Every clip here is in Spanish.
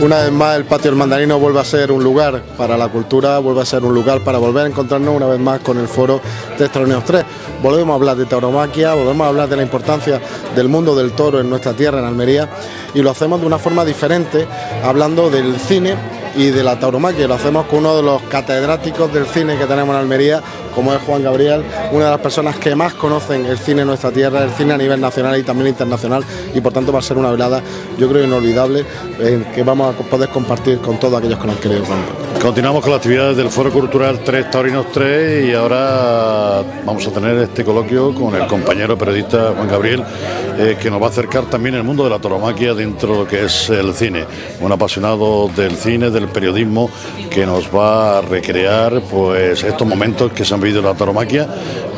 Una vez más el patio del mandarino vuelve a ser un lugar para la cultura, vuelve a ser un lugar para volver a encontrarnos una vez más con el foro de Unidos 3. Volvemos a hablar de tauromaquia, volvemos a hablar de la importancia del mundo del toro en nuestra tierra, en Almería, y lo hacemos de una forma diferente, hablando del cine y de la tauromaquia. Lo hacemos con uno de los catedráticos del cine que tenemos en Almería, como es Juan Gabriel, una de las personas que más conocen el cine en nuestra tierra, el cine a nivel nacional y también internacional, y por tanto va a ser una velada, yo creo, inolvidable, que vamos a poder compartir con todos aquellos que nos han querido Continuamos con las actividades del Foro Cultural 3 Taurinos 3 y ahora vamos a tener este coloquio con el compañero periodista Juan Gabriel, eh, que nos va a acercar también el mundo de la toromaquia dentro de lo que es el cine. Un apasionado del cine, del periodismo, que nos va a recrear pues estos momentos que se han vivido en la toromaquia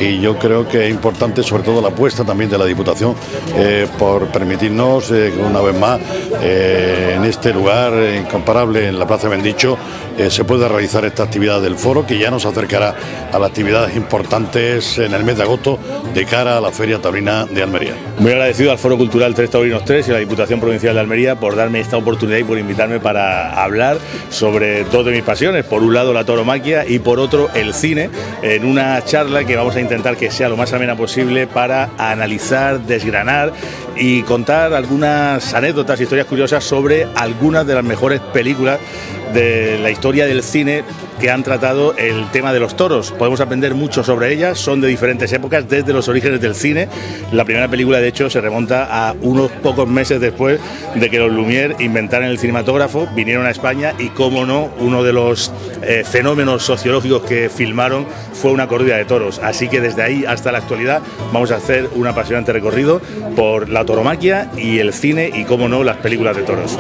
y yo creo que es importante sobre todo la apuesta también de la Diputación eh, por permitirnos eh, una vez más en este lugar incomparable en la Plaza Bendicho se puede realizar esta actividad del foro que ya nos acercará a las actividades importantes en el mes de agosto de cara a la Feria Taurina de Almería. Muy agradecido al Foro Cultural Tres Taurinos 3 y a la Diputación Provincial de Almería por darme esta oportunidad y por invitarme para hablar sobre dos de mis pasiones, por un lado la tauromaquia y por otro el cine, en una charla que vamos a intentar que sea lo más amena posible para analizar, desgranar y contar algunas anécdotas, historias curiosas sobre algunas de las mejores películas de la historia del cine que han tratado el tema de los toros. Podemos aprender mucho sobre ellas, son de diferentes épocas, desde los orígenes del cine. La primera película, de hecho, se remonta a unos pocos meses después de que los Lumière inventaran el cinematógrafo, vinieron a España y, como no, uno de los eh, fenómenos sociológicos que filmaron fue una corrida de toros. Así que desde ahí hasta la actualidad vamos a hacer un apasionante recorrido por la toromaquia y el cine y, como no, las películas de toros.